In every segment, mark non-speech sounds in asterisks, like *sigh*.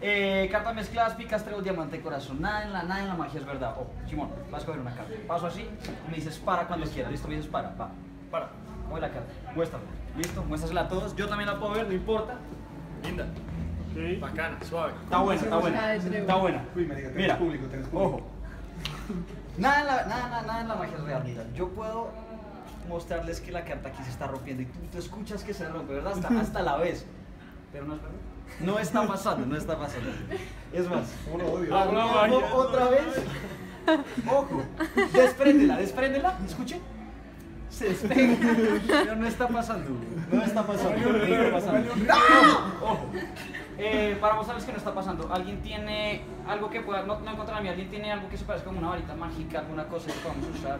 Eh, cartas mezcladas, picas, trébol, diamante, corazón. Nada en la, nada en la magia es verdad. Ojo, Simón, vas a coger una carta. Paso así y me dices para cuando quieras. Listo, me dices para, va. Para. Coge la carta. Muéstrala. Listo, muéstrasela a todos. Yo también la puedo ver, no importa. Linda. Bacana, suave. Está buena, está buena. Está buena. Uy, marica, tenés Mira, público, tenés público. ojo. Nada en, la, nada, nada, nada en la magia es real. Mira, yo puedo mostrarles que la carta aquí se está rompiendo y tú, tú escuchas que se rompe, ¿verdad? Hasta, hasta la ves. Pero no es verdad. No está pasando, no está pasando. Es más. Ah, no, o- otra vez. Ojo, despréndela, despréndela, escuche. Se. Pero no está pasando. No está pasando. No está pasando. Ojo. Eh, para mostrarles que no está pasando, ¿alguien tiene algo que pueda, no, no encontrar a mí, alguien tiene algo que se parezca como una varita mágica, alguna cosa que podamos usar?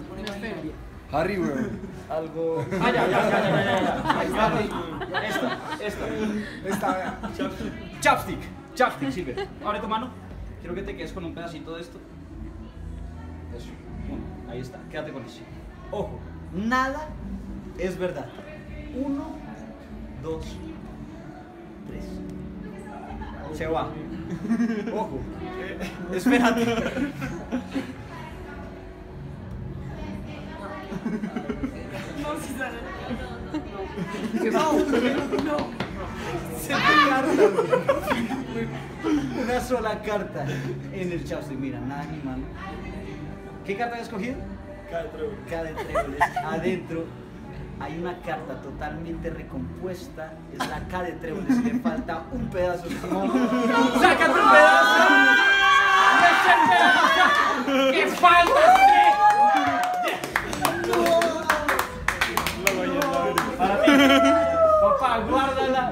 Harry, weón. Algo. Ah, ya, ya, ya, ya, ya, ya. Ahí está. Esta, esta. Esta, Chapstick, chapstick sirve. Abre tu mano. Quiero que te quedes con un pedacito de esto. Eso. Uno. Ahí está. Quédate con eso. Ojo. Nada es verdad. Uno, dos, tres. Se va. Ojo. *laughs* Espérate. *laughs* Se cartas. Una sola carta en el chapstick. Mira, nada ni mano. ¿Qué carta has escogido? Cada de tréboles. Adentro hay una carta totalmente recompuesta. Es la K de tréboles y le falta un pedazo. ¡Sácate un pedazo!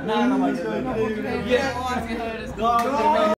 No, no, no, no,